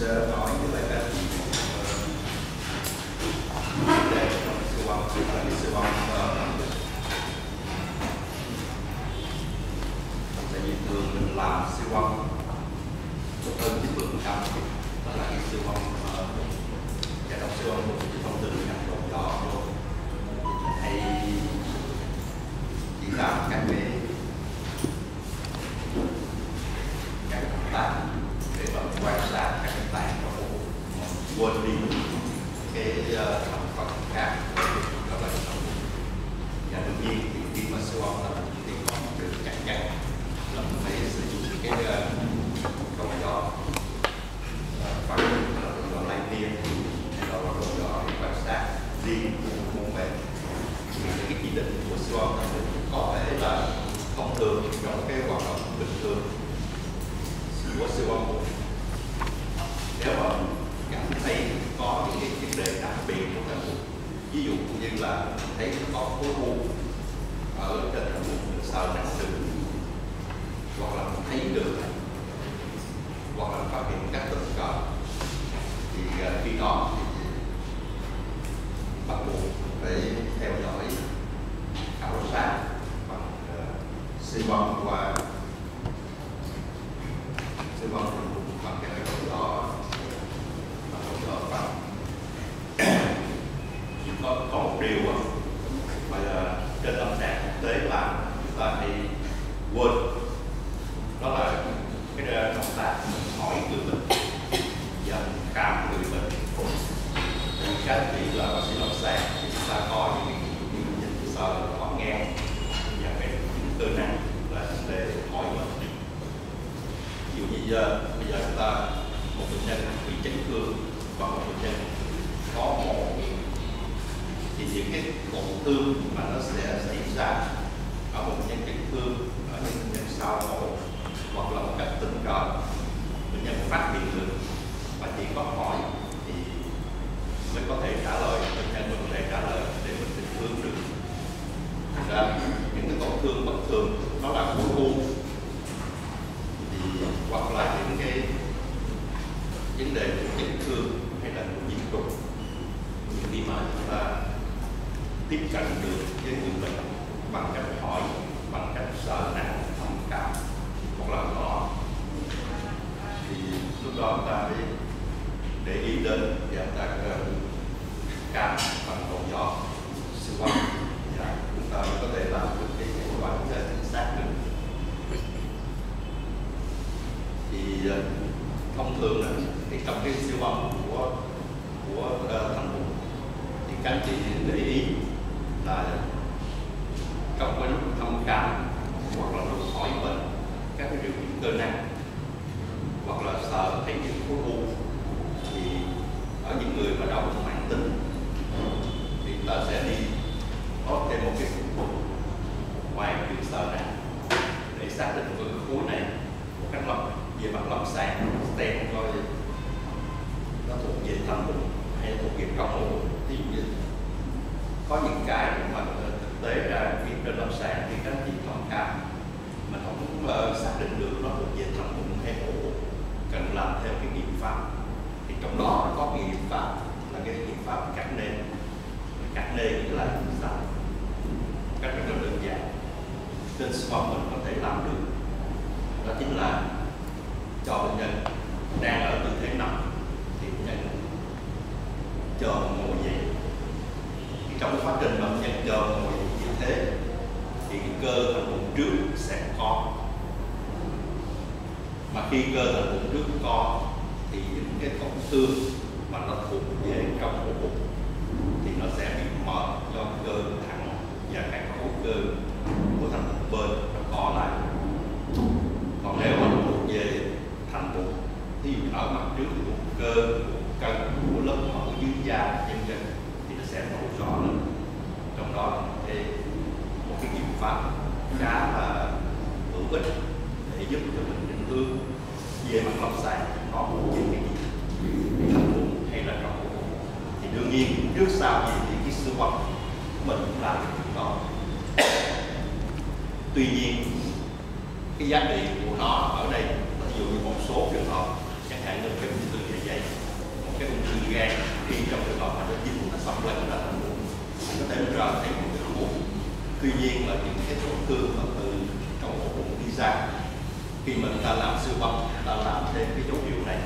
làm cách âm tốt hơn 90 phần trăm đó là cái siêu âm ờ, giải độc siêu âm của cái thông tin nhập độ gió rồi hay chỉ làm các cái các cái động tác để mà quan sát các cái tạng trong bộ mà quên đi cái ờ, thành phần khác đó là cái thành và đương nhiên thì khi mà siêu âm là mình có một điều chắc chắn là mình phải sử dụng cái ờ, cầu gió ờ, phản ứng là cầu gió lai tia hay là cầu gió để quan sát riêng của môn bệnh thì cái chỉ định của siêu âm là có thể là thông thường trong cái hoạt động bình thường của siêu âm nếu mà cảm thấy có những cái vấn đề đặc biệt của thành bụng ví dụ như là thấy thực tế ra khi trên lâm sàng thì các chị còn khám mình không uh, xác định được nó thuộc về trong bụng hay ổ cần làm theo cái nghiệm pháp thì trong đó có cái nghiệm pháp là cái nghiệm pháp cắt nê cắt nê nghĩa là sao cách rất là đơn giản. Trên smartphone mình có thể làm được. Đó chính là cho bệnh nhân đang ở tư thế nằm thì bệnh nhân chờ ngồi dậy. Thì trong quá trình mà bệnh nhân chờ ngồi thế, thì cái cơ thành bụng trước sẽ co mà khi cơ thành bụng trước co thì những cái tổn thương mà nó thuộc về trong ổ bụng thì nó sẽ bị mở do cơ thẳng và các khối cơ của thành bụng bên nó co lại. Còn nếu mà nó thuộc về thành bụng thì ở mặt trước của cơ của pháp khá là hữu ích để giúp cho mình định hướng về mặt lập sàn nó cũng cái gì thành muốn hay là trọng thì đương nhiên, trước sau gì thì cái sư quật mình cũng làm được đó. Tuy nhiên, cái giá trị của nó ở đây, ví dụ như một số trường hợp, chẳng hạn như cái ung thư dạ dày, một cái ung thư gan khi trong trường hợp mà nó dính nó xâm lấn là thành có thể ra thấy tuy nhiên là những cái tổn thương mà từ trong ổ bụng đi ra, khi mình ta làm siêu âm ta làm thêm cái dấu hiệu này,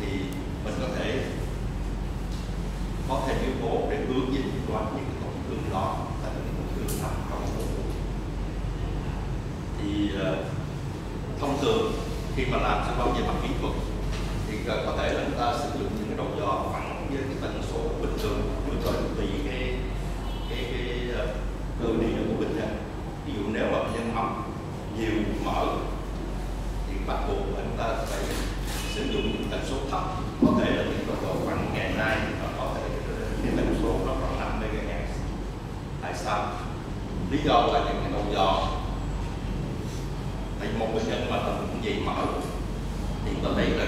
thì mình có thể có thêm yếu tố để hướng dẫn đoán những tổn thương đó là những tổn thương nằm trong ổ bụng thì ờ, thông thường khi mà làm siêu âm về mặt kỹ thuật, thì ờ, có thể là chúng ta sử dụng những cái đầu dò phẳng với cái tần số bình thường chúng tôi tỷ cơ địa của bệnh nhân. ví dụ nếu mà bệnh nhân mắm nhiều mỡ, thì bắt buộc bệnh ta phải sử dụng những tần số thấp có thể là những tần số khoảng ngàn nay, và có thể những tần số nó khoảng 5 MHz tại sao lý do là những cái đầu do. tại một bệnh nhân mà tầm cũng vậy mỡ, thì có thể là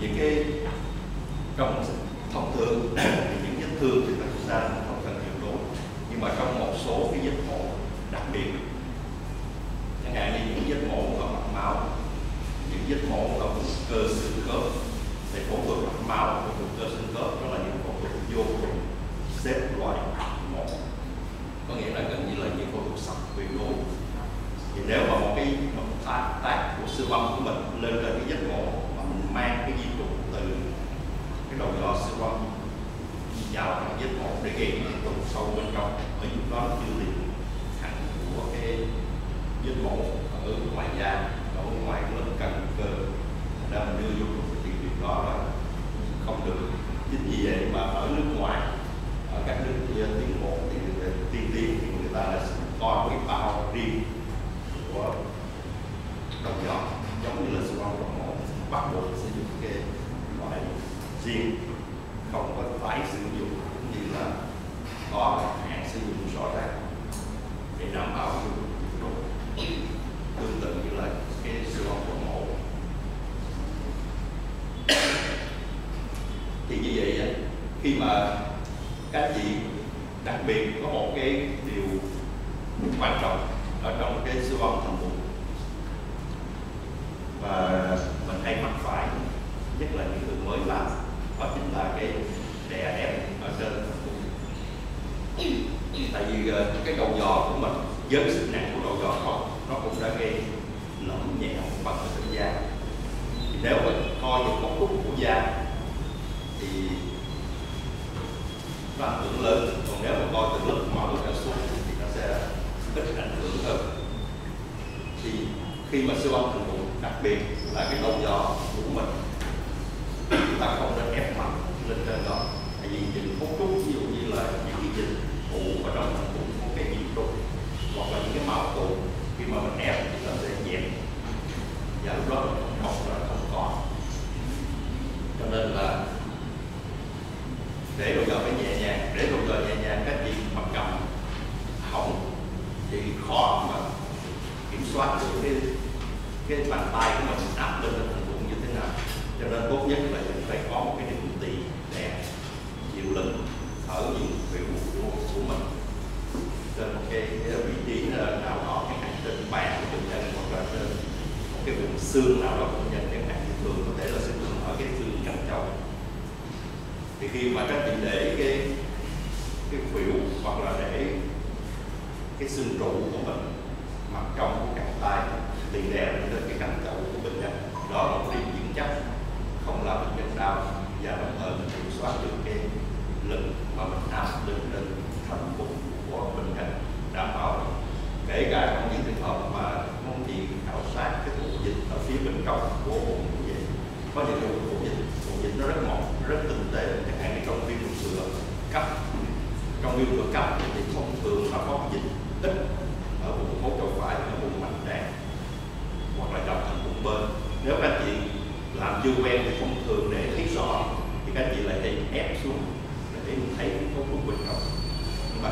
thì những cái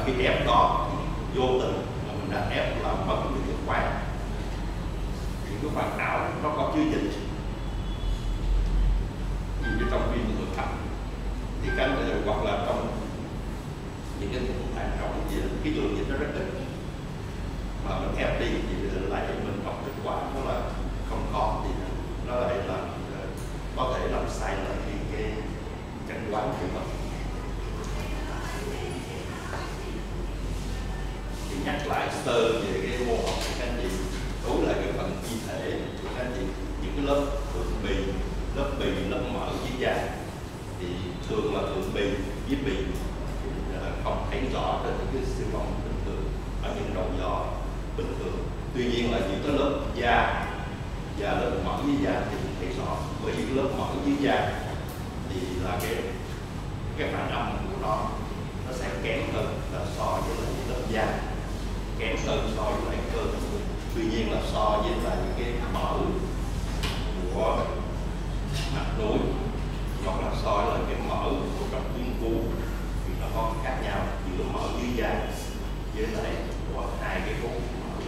khi ép đó vô tình mà mình đã ép là mất cái thực quan thì cái hoàn ảo nó có chưa dịch như cái trong viên người thấp thì cái này hoặc là trong những cái thực hành trọng thì cái lượng dịch nó rất ít. Mà mình ép đi. sơ về cái mô học của các anh chị tú là cái phần chi thể của các anh chị. Những cái lớp thượng bì lớp bì lớp mỡ dưới da, thì thường là thượng bì dưới bì à, không thấy rõ trên những cái siêu âm bình thường ở những đầu giò bình thường. Tuy nhiên là những cái lớp da so với là những cái mỡ của mặt núi. Hoặc là so là cái mở của cặp tuyến vú thì nó có khác nhau. Giữa mở dưới da với lại của hai cái khối mỡ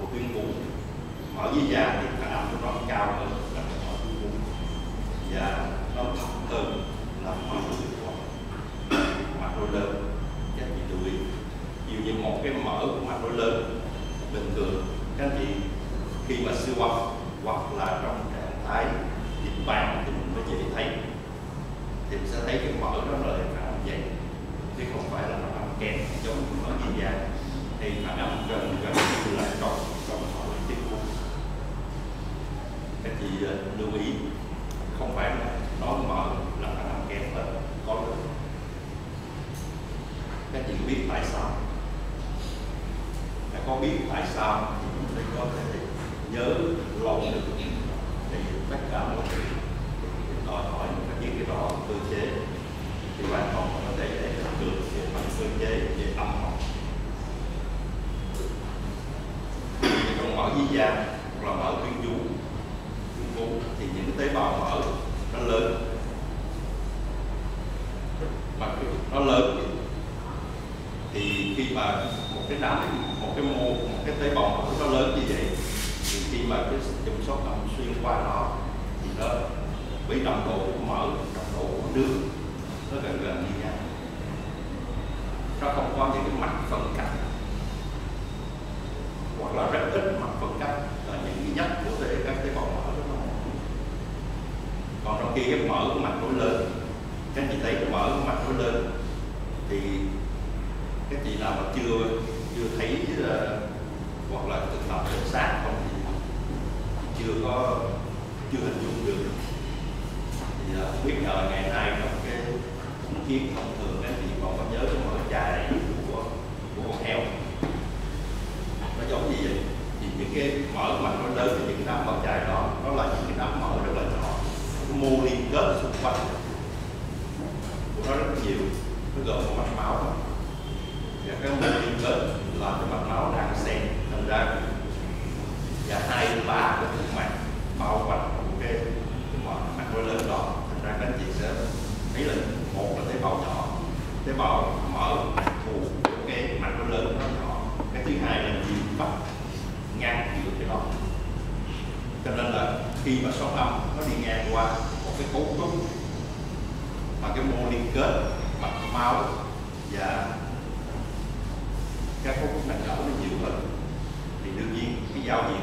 của tuyến vú mở dưới da tế bào mở thù cái mạch nó lớn nó nhỏ cái thứ hai là gì bắt ngăn giữa cái đó. Cho nên là khi mà sóng âm nó đi ngang qua một cái cấu trúc mà cái mô liên kết mạch máu và các cấu trúc mạch não nó nhiều hơn, thì đương nhiên cái giao diện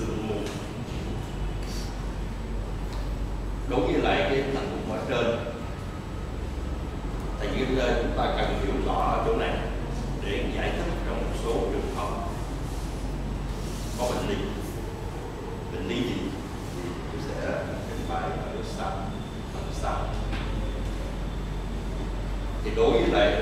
sự đúng với lại cái thành phần ở trên, tại vì chúng ta cần hiểu rõ ở chỗ này để giải thích trong một số trường hợp. Có bệnh lý. Bệnh lý gì? Thì tôi sẽ trình bày ở sau, phần sau. Thì đối với lại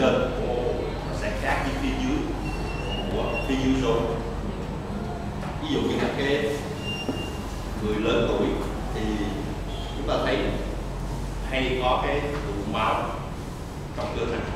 trên sẽ khác với phía dưới của phía dưới rồi ví dụ như các cái người lớn tuổi thì chúng ta thấy hay có cái tụ máu trong cơ thể.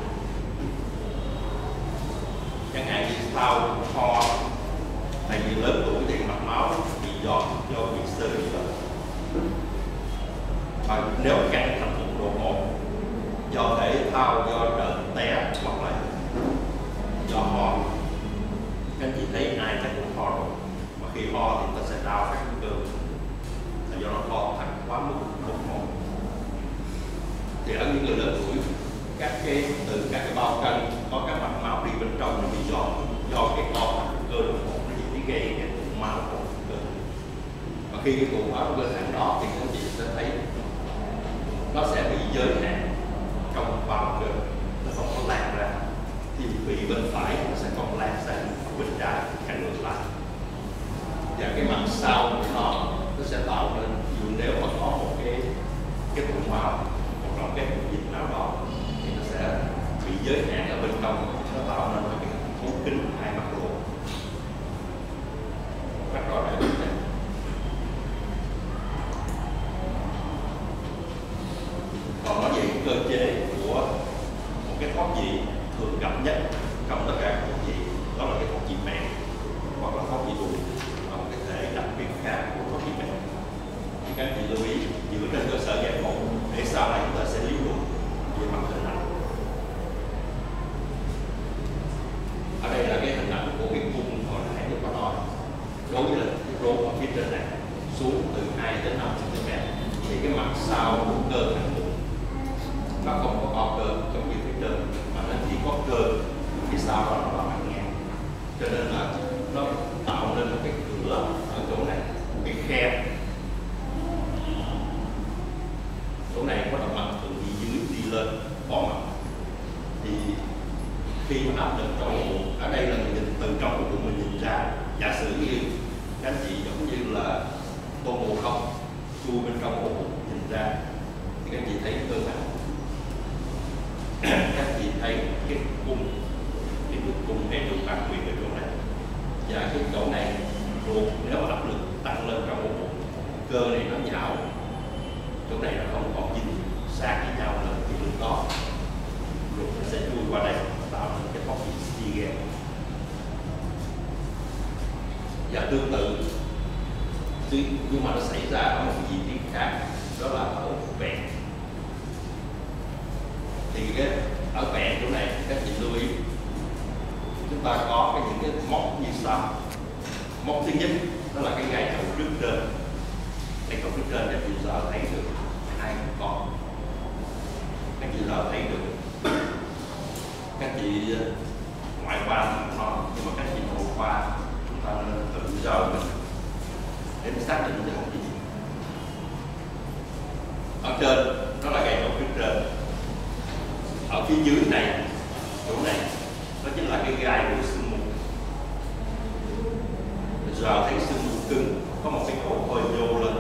giờ thấy sưng mù cứng, có một cái cổ hơi nhô lên.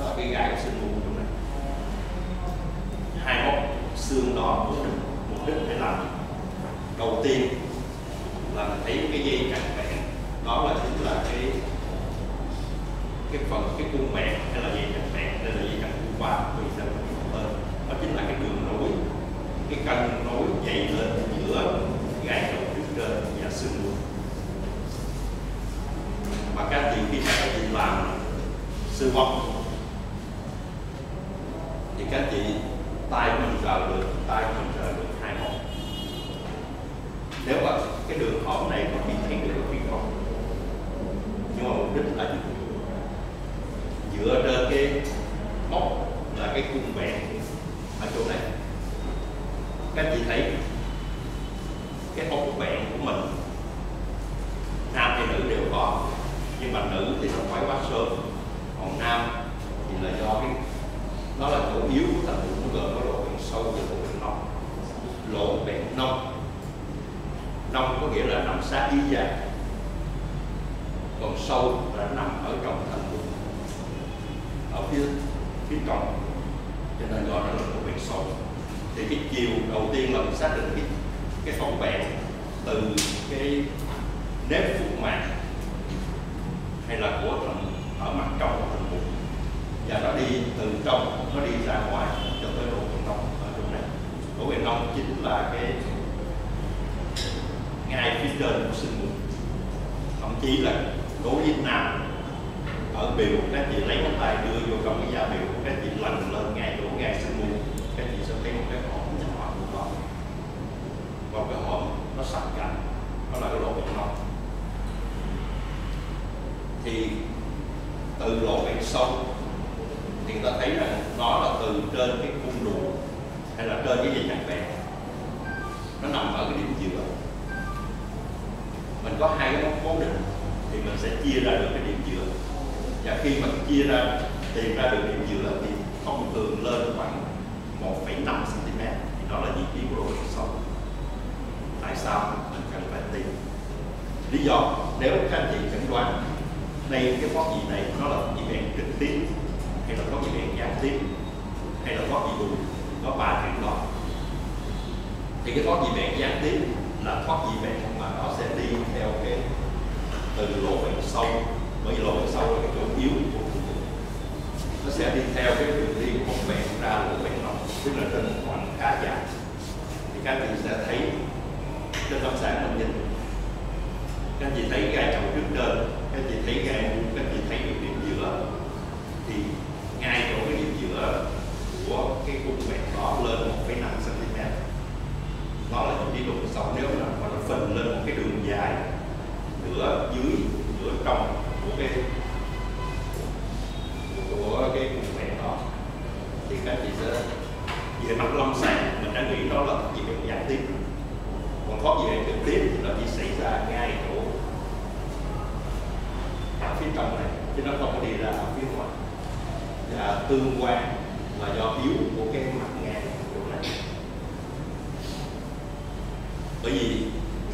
Đó, cái gai của sưng mù trong này hai móc xương đó mục đích mục đích để làm. Đầu tiên bởi vì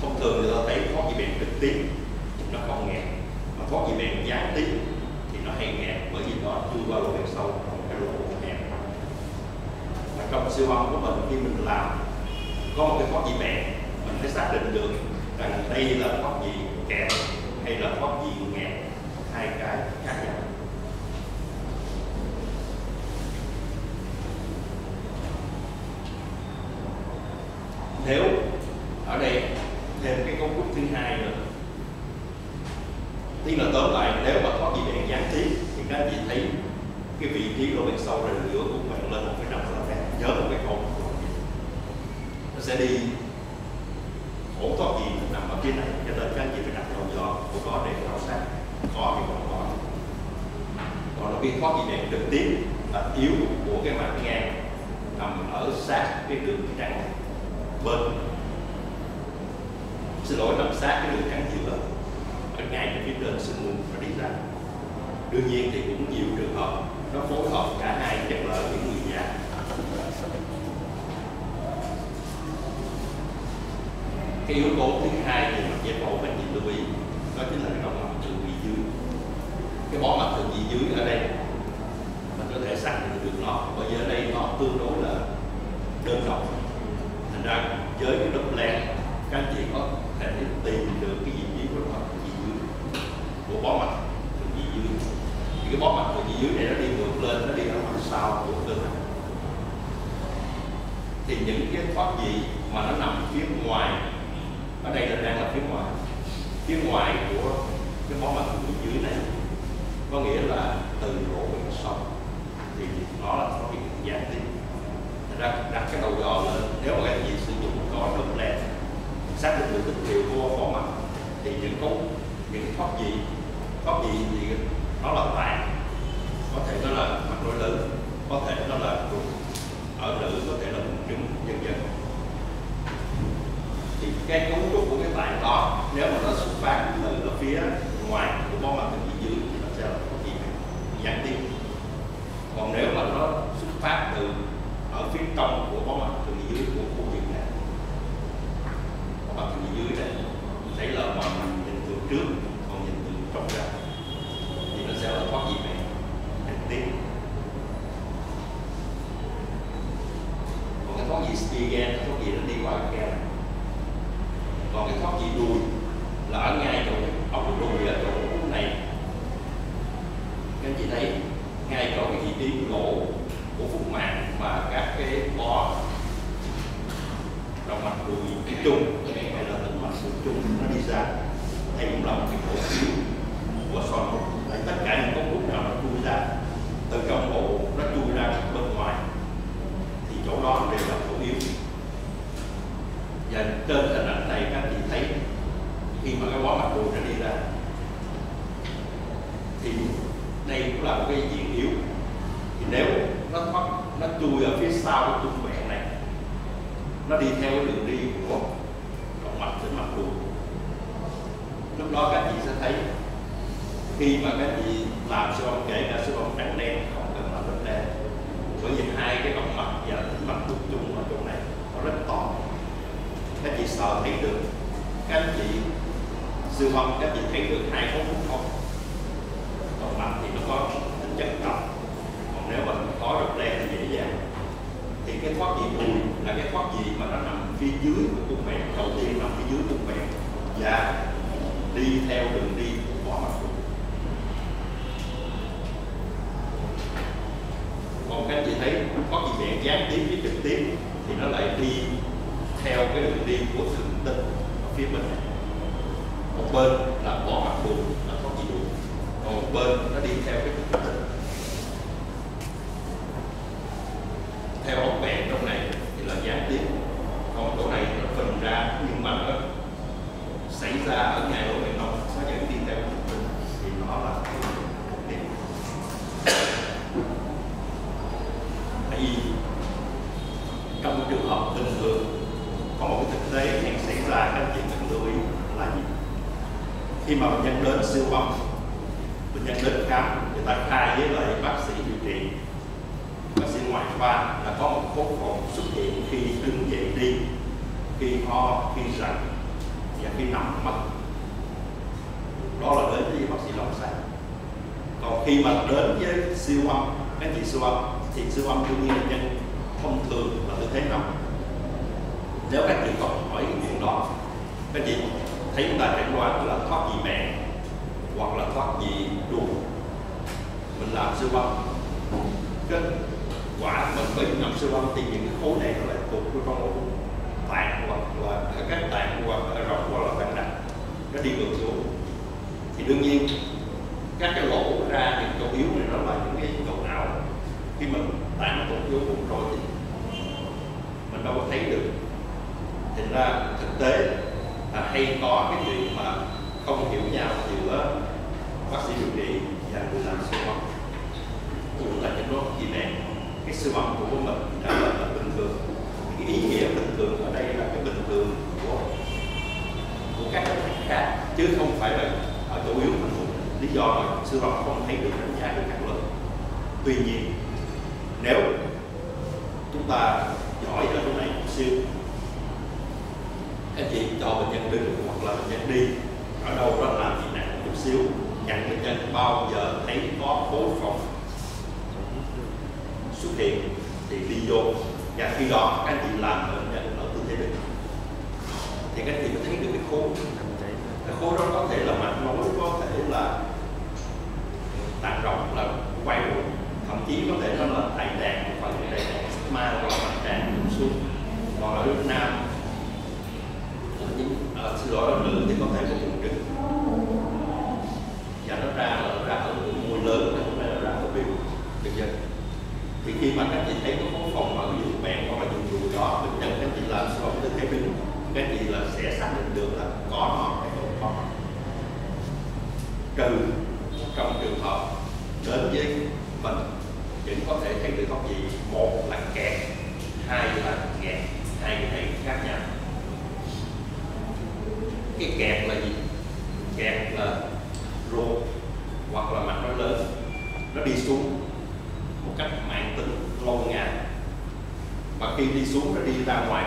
thông thường người ta thấy thoát vị bệnh trực tiếp nó không nghẹt mà thoát vị bệnh gián tiếp thì nó hay nghẹt bởi vì nó chui qua lỗ hẹp sâu, không cái lỗ hẹp mà trong siêu âm của mình, khi mình làm, có một cái thoát vị bệnh mình phải xác định được rằng đây là khi mà các chị làm siêu âm, kể cả siêu âm trắng đen, không cần làm lớp đen. Bởi vì hai cái cọng mặt và tính mặt chung chung ở chỗ này, nó rất to. Các chị sợ thấy được. Các chị siêu âm, các chị thấy được hai khối phúc không? Còn mặt thì nó có tính chất cọc còn nếu mà có lớp đen thì dễ dàng. Thì cái thoát vị bùi là cái thoát vị mà nó nằm phía dưới của cung mẹ. Đầu tiên nằm phía dưới cung mẹ. Và đi theo đường đi nó lại đi theo cái đường đi của sự định ở phía mình. cái kẹt là gì? Kẹt là ruột hoặc là mặt nó lớn, nó đi xuống một cách mạng tính, lâu ngày. Và khi đi xuống, nó đi ra ngoài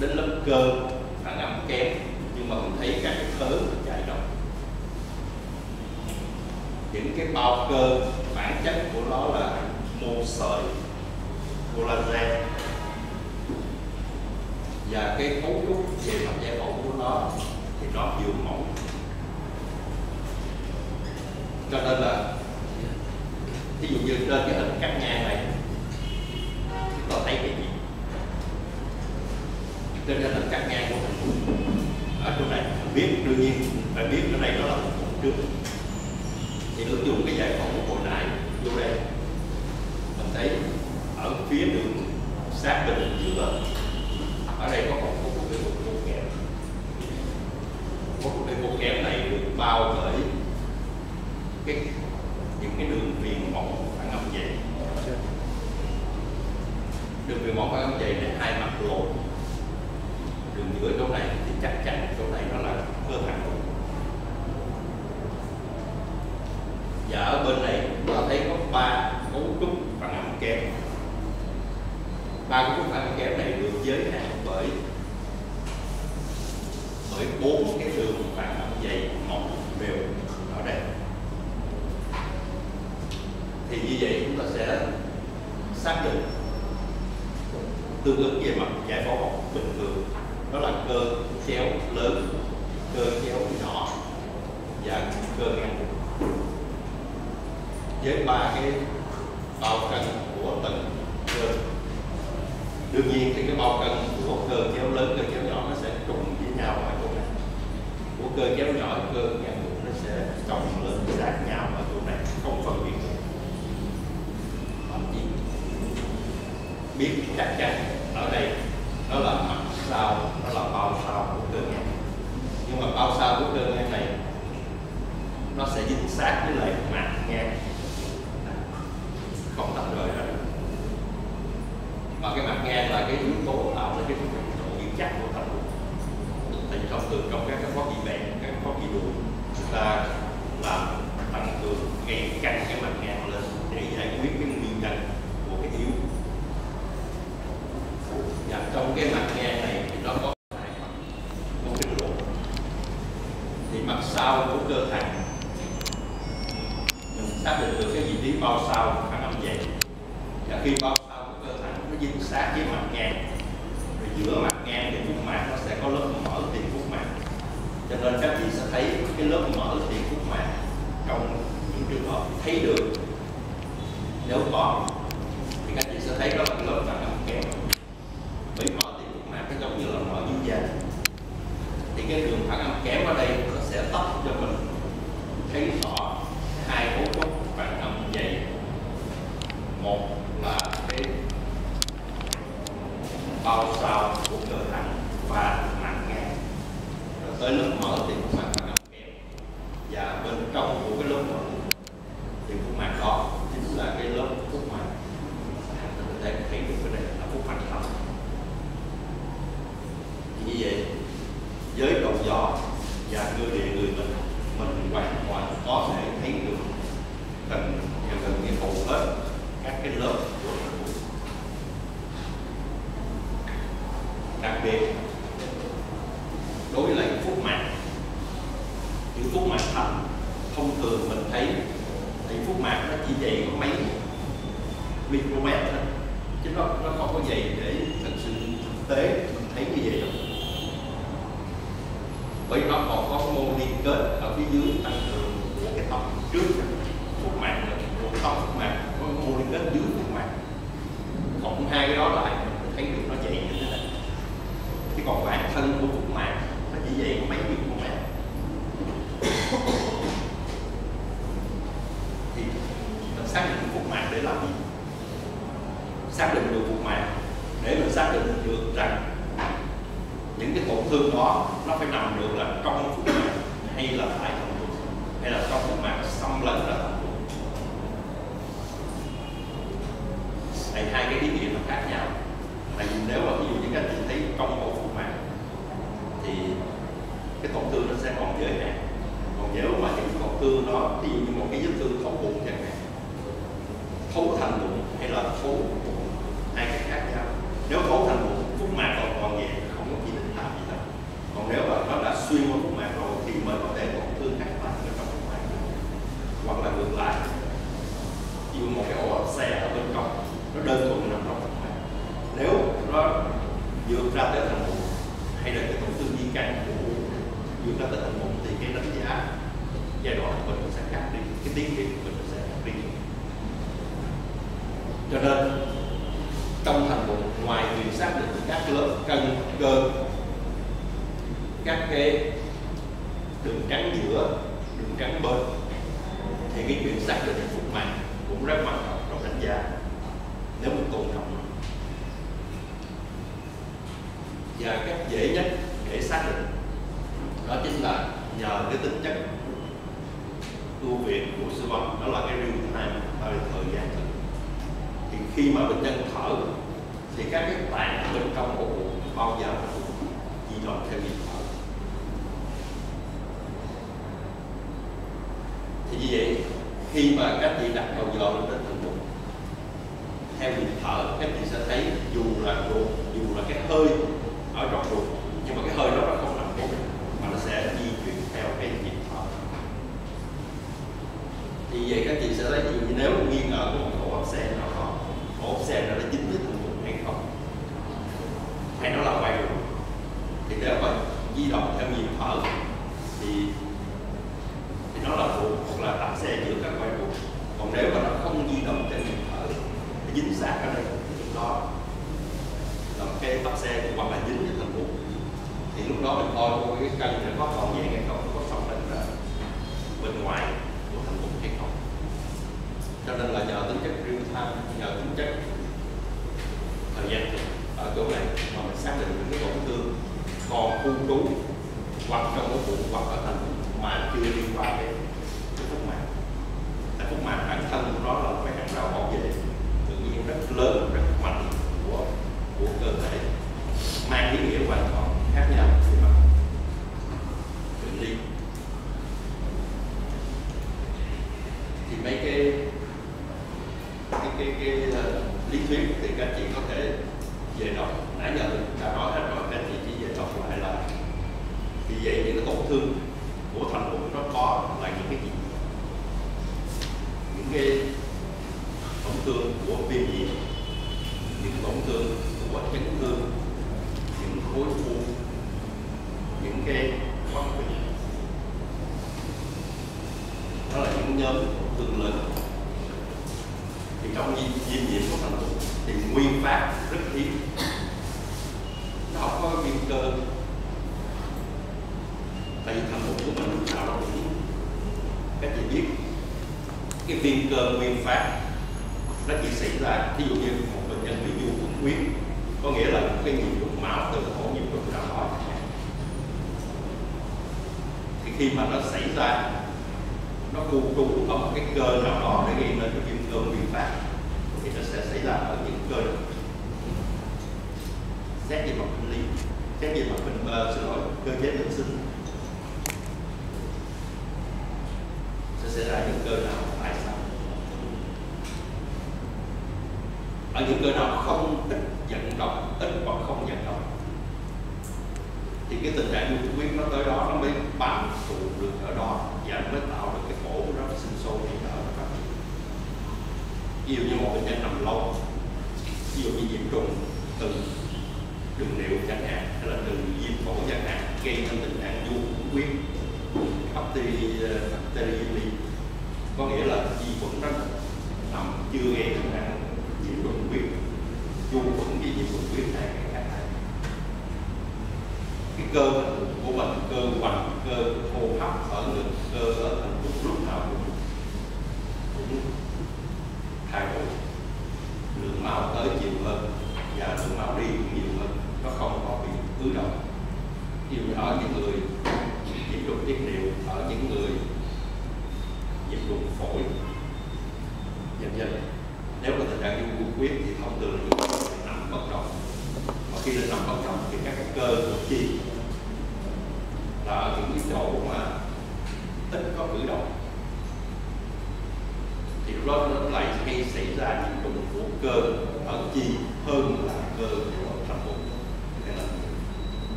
đến lớp cơ phản âm kém, nhưng mà mình thấy các cái thớ mình chạy động những cái bao cơ, bản chất của nó là mô sợi, collagen. Và cái cấu trúc về mặt giải phẫu của nó thì nó vừa mỏng cho nên là ví dụ như trên cái hình cắt ngang này trên cái là cắt ngang của mình. Ở chỗ này, biết, đương nhiên, phải biết ở đây nó là một cột trước. Thì ứng dụng cái giải phóng của bộ nãy vô đây. Mình thấy ở phía đường, sát bình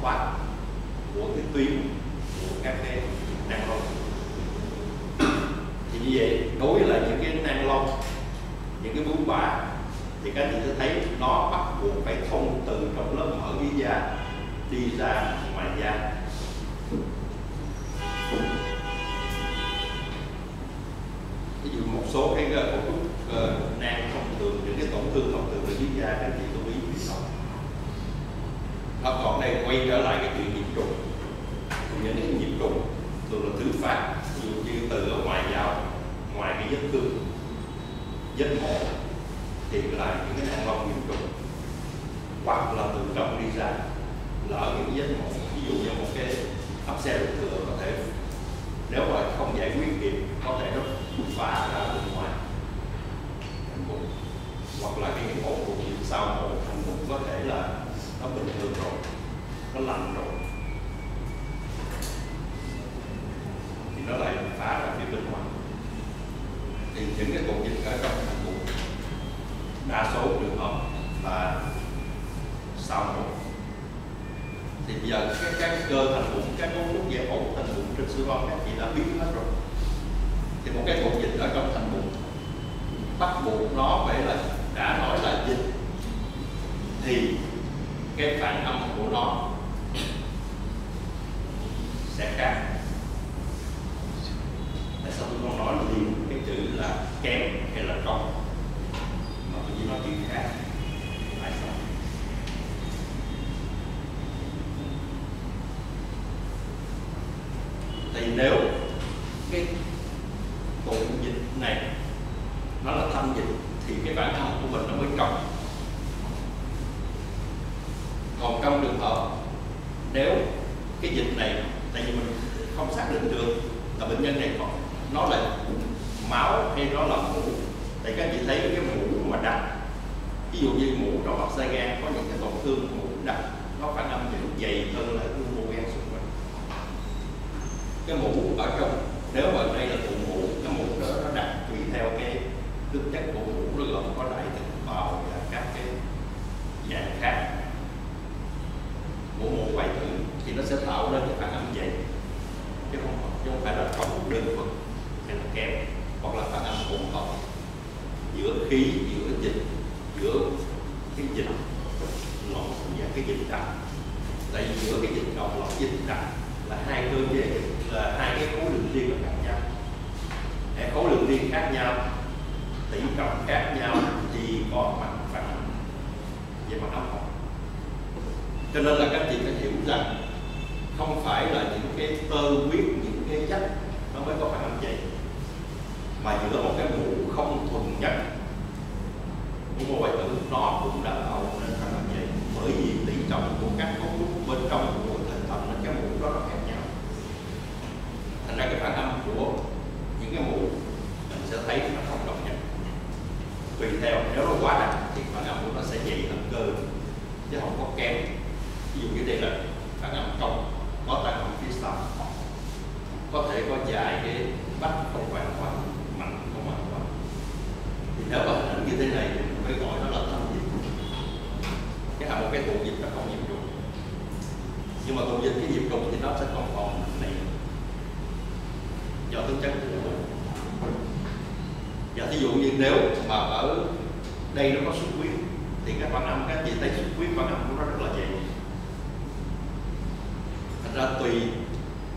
thoát của cái tuyến của các cái năng lượng thì như vậy, đối với lại những lại cái bắt không phải là quá mạnh, không mạnh quá thì nếu mà hình như thế này mới gọi nó là tâm dịch. Cái là một cái tụ dịch nó không nhiễm trùng nhưng mà tụ dịch cái nhiễm trùng thì nó sẽ còn còn này do tính chất của và thí dụ như nếu mà ở đây nó có xuất huyết, thì cái phản âm các chị thấy xuất huyết phản âm của nó rất là dày. Thành ra tùy,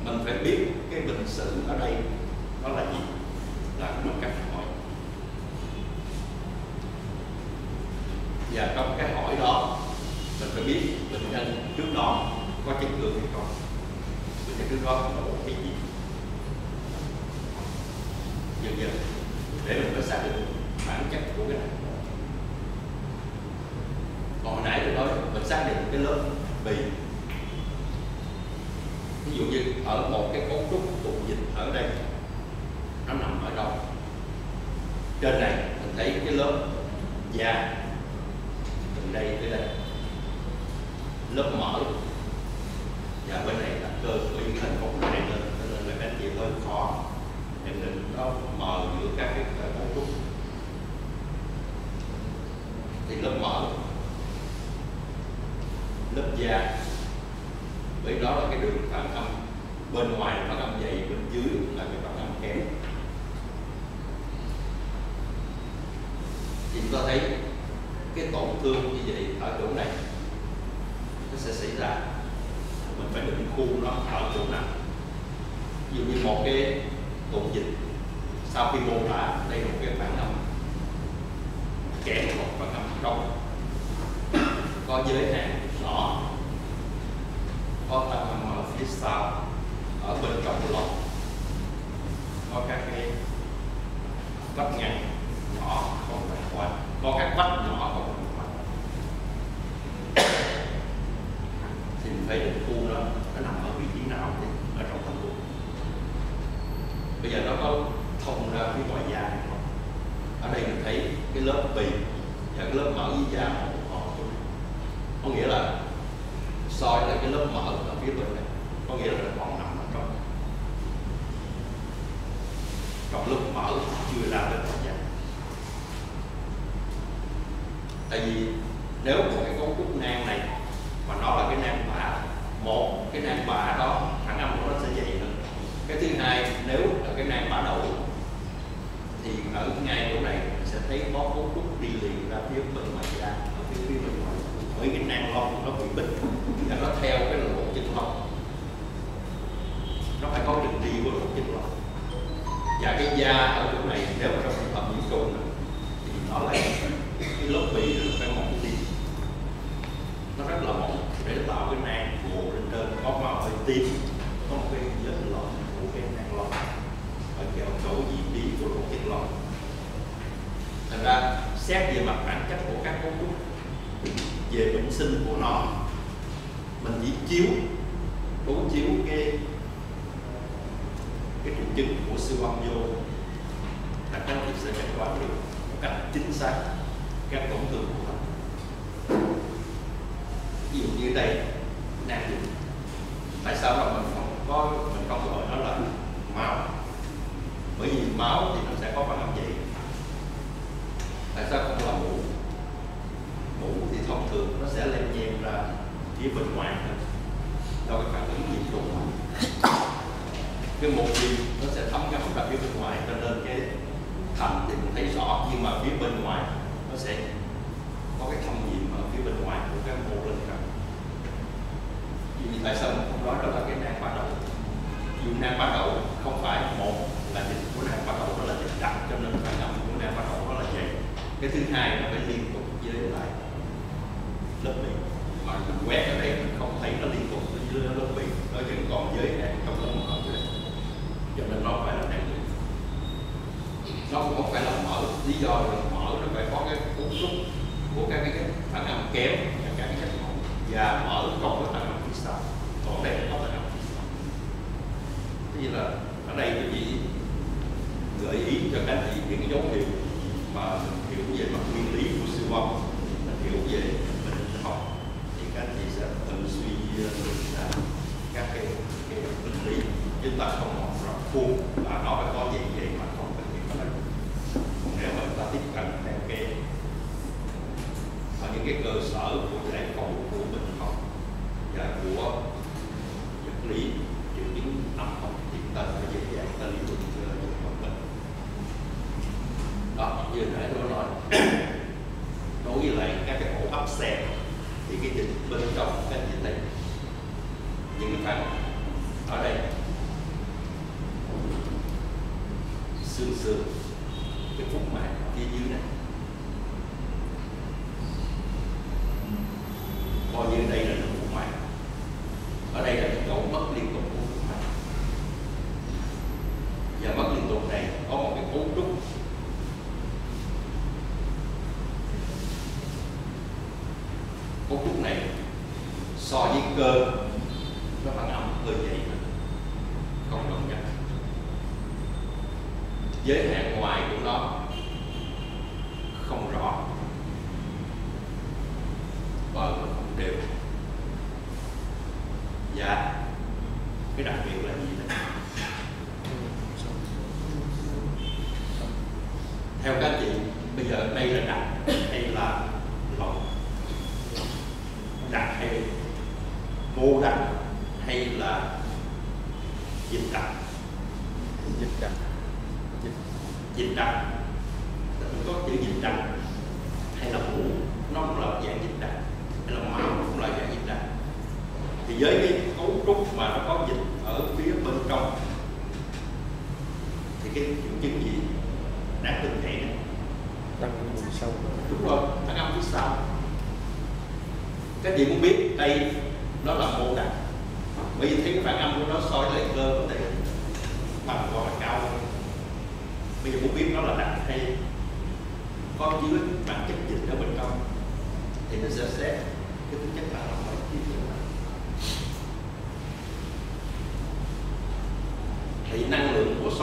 mình phải biết cái bình sự ở đây nó là gì? Là một cách hỏi. Và trong cái hỏi đó, mình phải biết bệnh nhân trước đó có chấn thương hay không. Bệnh nhân trước đó có 絶対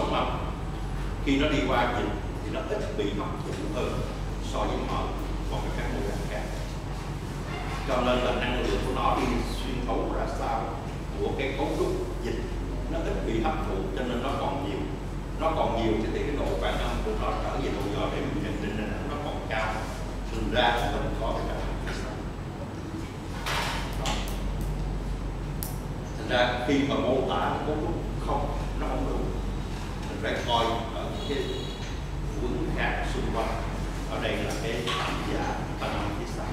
sống ong khi nó đi qua dịch thì nó ít bị mắc dụng hơn so với họ còn các mô đạn khác. Cho nên là năng lượng của nó đi xuyên thấu ra sao của cái cấu trúc dịch, nó ít bị hấp thụ, cho nên nó còn nhiều. Nó còn nhiều thì cái độ quan âm của nó trở về độ do để mình nhận định là nó còn cao. Thường ra mình có thể đặt thành ra khi mà mô tả cấu trúc không, nó không đủ record ở cái cuốn khác xung quanh. Ở đây là cái bản giả bản ông phía Panamkisa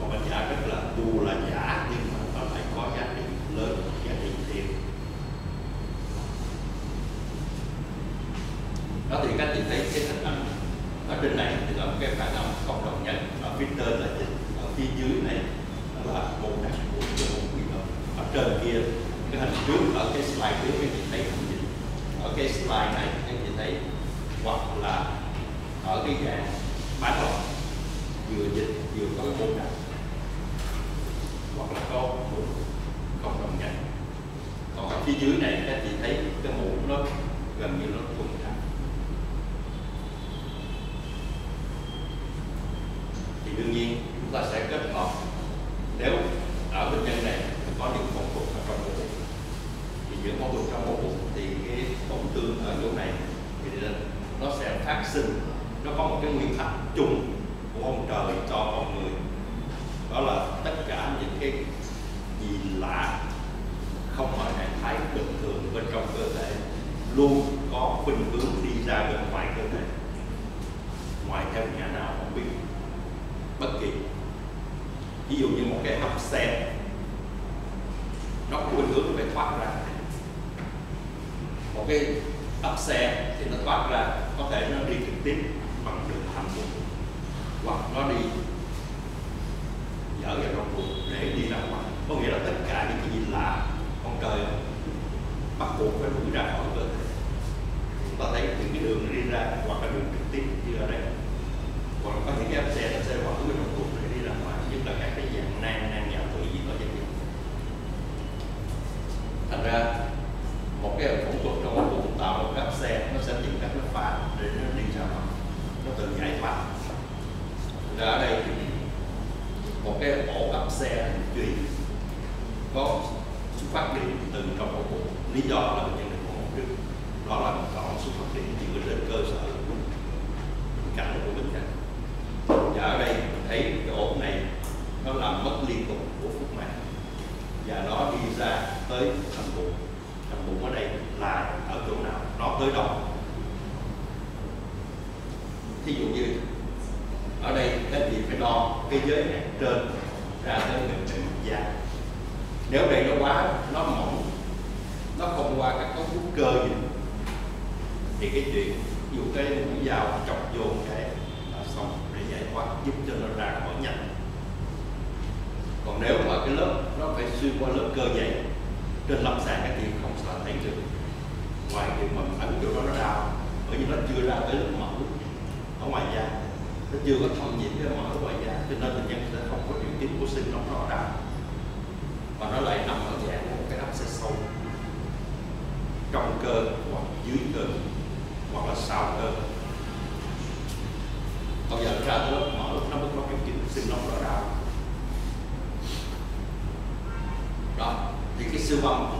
một bản giả rất là dù là giả, nhưng mà nó lại có giá trị lớn, giá trị thiệt. Đó thì các chị thấy cái hình ảnh ở trên này thì là một cái bản ông cộng đồng nhân ở phía trên là dịch ở phía dưới này là bộ đặc của bộ quy đồng ở trên kia, cái hình trước ở cái slide trước, các chị thấy cái slide này anh chị thấy hoặc là ở cái dạng sinh nó rõ ràng. Và nó lại nằm ở dạng một cái đám xe sâu trong cơ hoặc dưới cơ, hoặc là sau cơ. Bây giờ ra tới lớp mở, nó mới có cái chính sinh nó rõ ràng. Đó thì cái siêu âm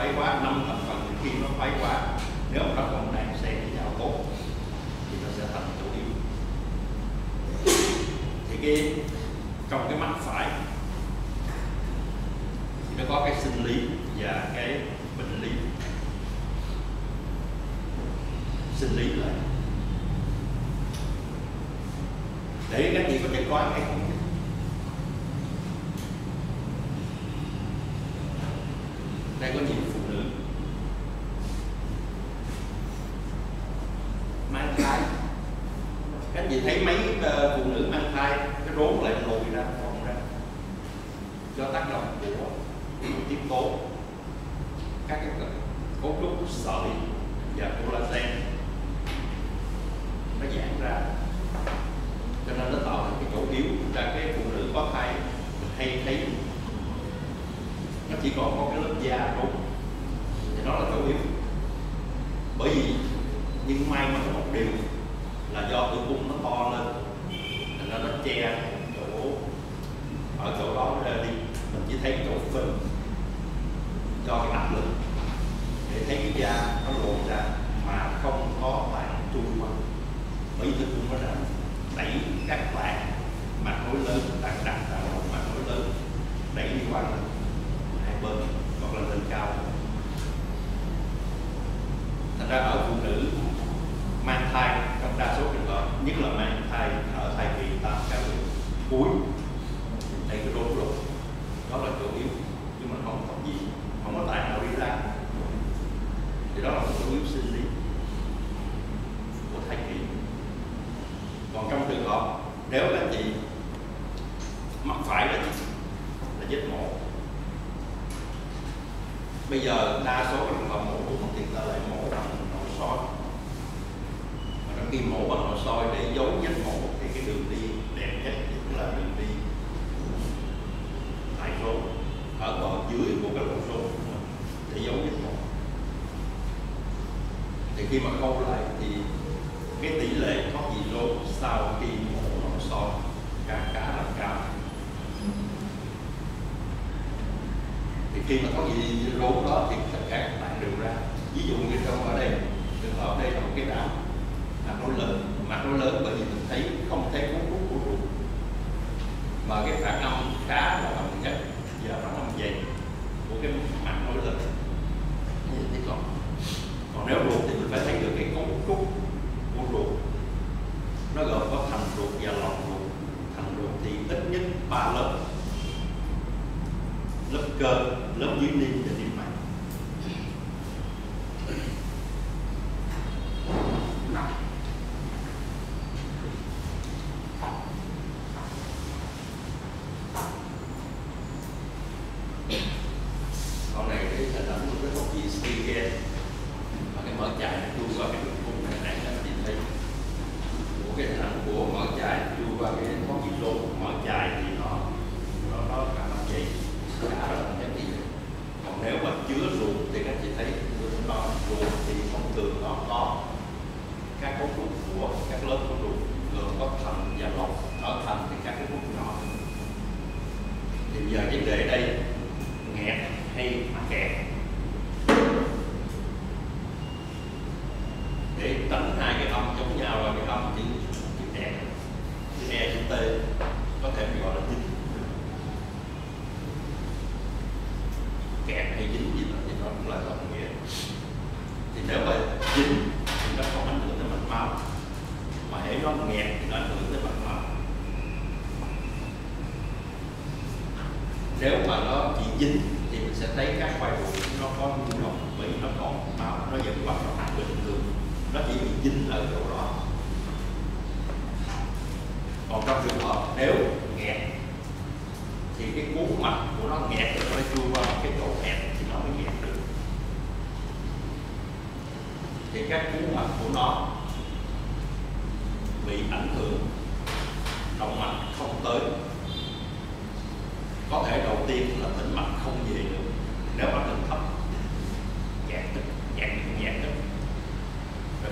quay quá năm thập phần. Khi nó quay quá nếu mà nó còn đang xe với nhau tốt thì nó sẽ thành chủ yếu. Thì cái, trong cái mắt phải, thì nó có cái sinh lý và cái bệnh lý. Sinh lý là, để các chị có thể đoán cái không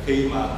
黑吗？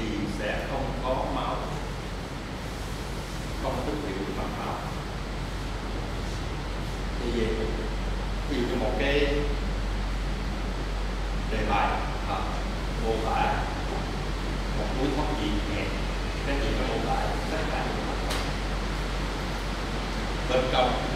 thì sẽ không có máu. Không có dấu hiệu bằng máu. Thì vậy ví dụ như một cái đề bài à, mô tả một mũi thoát vị nhẹ các chị đã mô tả tất cả những bên trong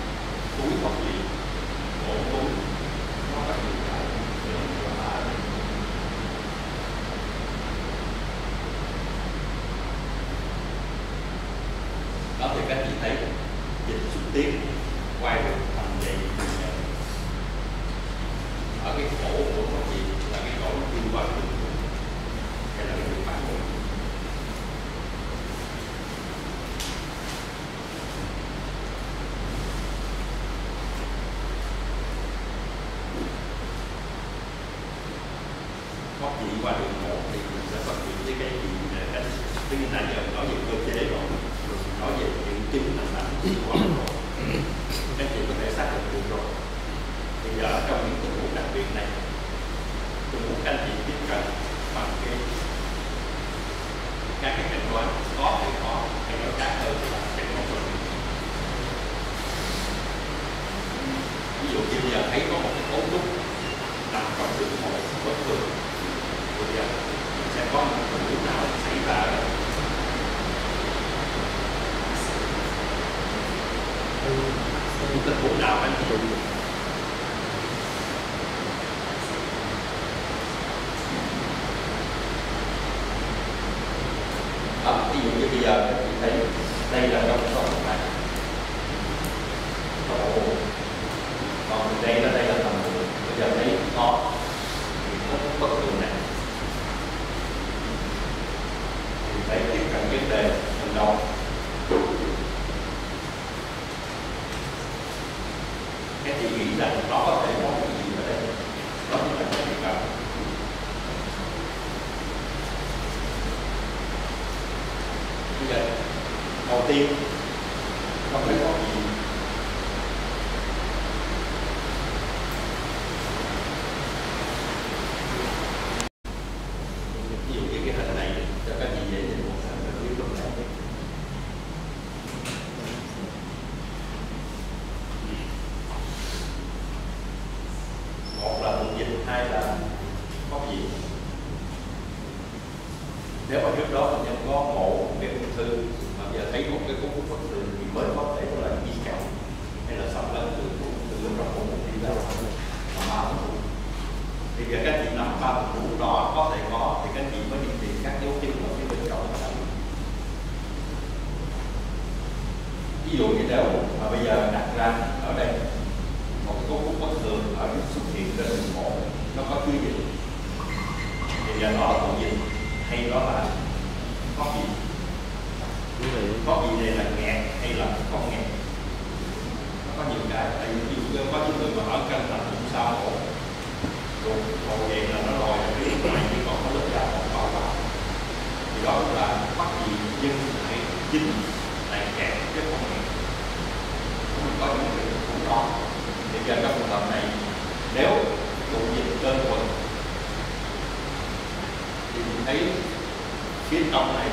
bên trong này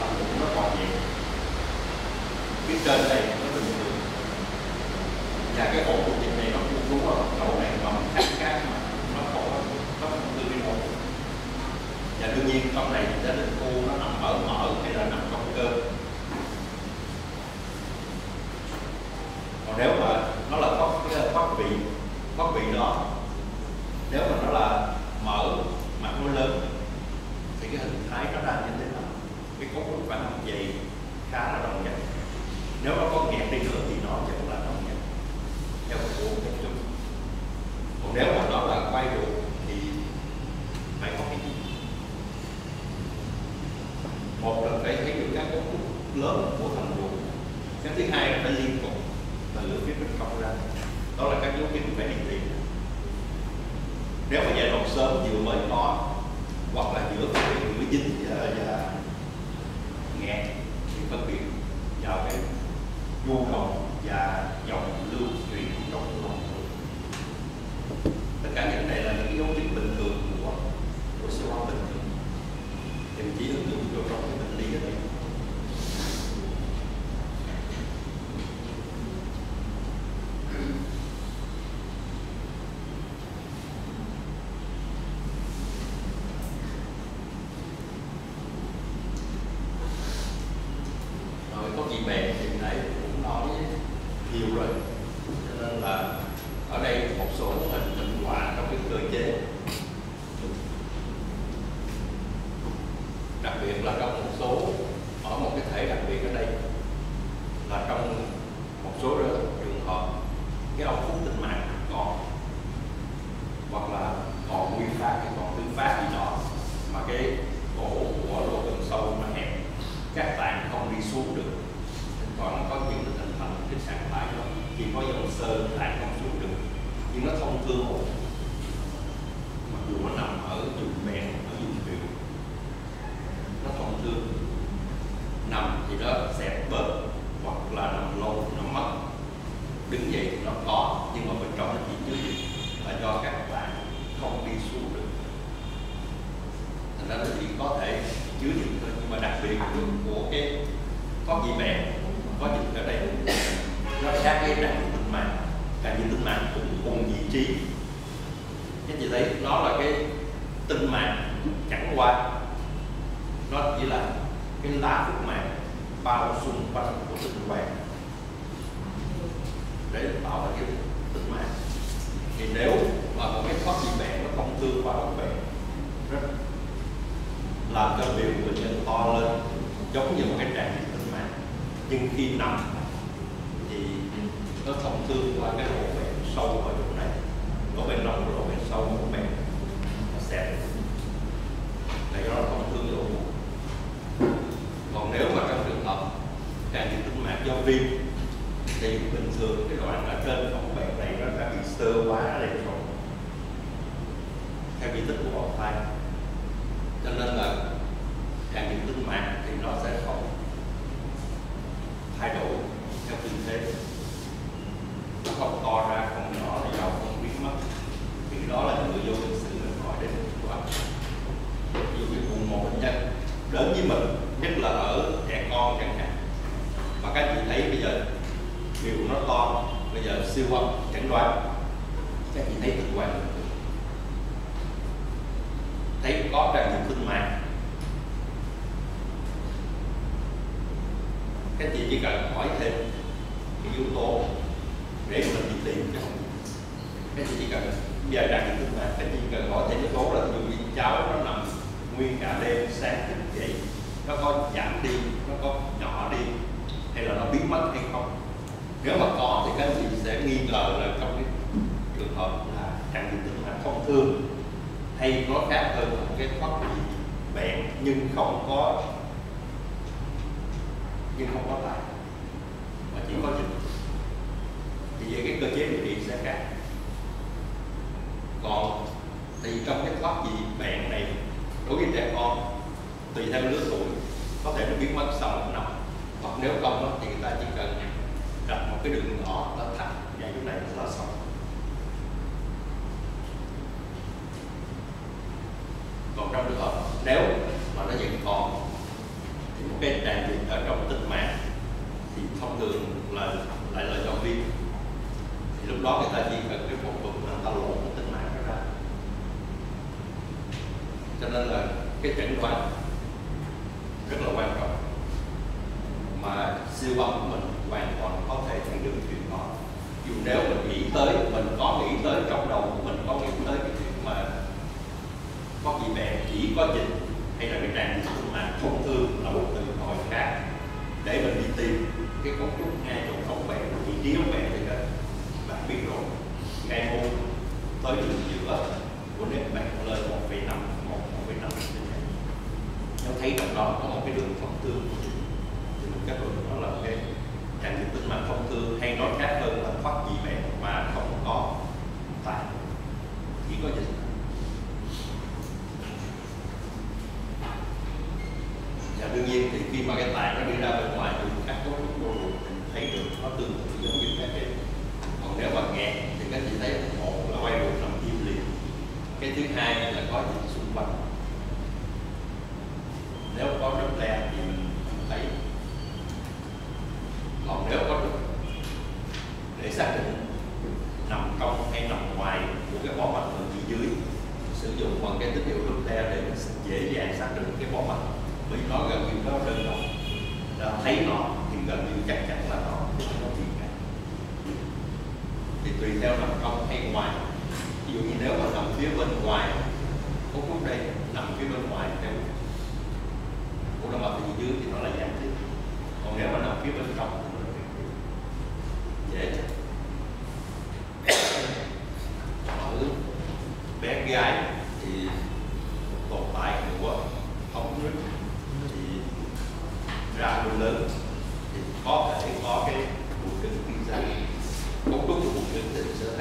tổng cũng nó còn nhiều. Phía trên này nó bình thường. Và cái ổ của dịch này nó cũng đúng rồi chỗ này, nó khác khác mà. Nó khổ nó không tư cái ổ và đương nhiên trong này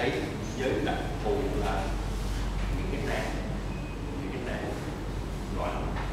thấy với đặc thù là những cái nạn những cái nạn gọi là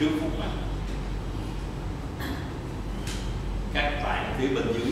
trước phút mặt các bạn phía bên dưới